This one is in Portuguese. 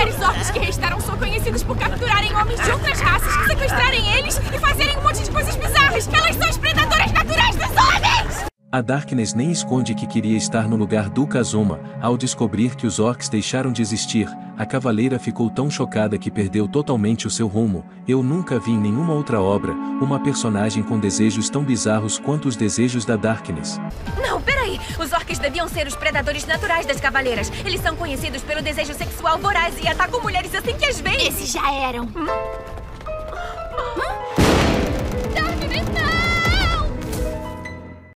mulheres orcs que restaram são conhecidas por capturarem homens de outras raças e sequestrarem eles. A Darkness nem esconde que queria estar no lugar do Kazuma, ao descobrir que os orcs deixaram de existir, a cavaleira ficou tão chocada que perdeu totalmente o seu rumo. Eu nunca vi em nenhuma outra obra, uma personagem com desejos tão bizarros quanto os desejos da Darkness. Não, peraí! Os orcs deviam ser os predadores naturais das cavaleiras. Eles são conhecidos pelo desejo sexual voraz e atacam mulheres assim que as veem. Esses já eram. Hum?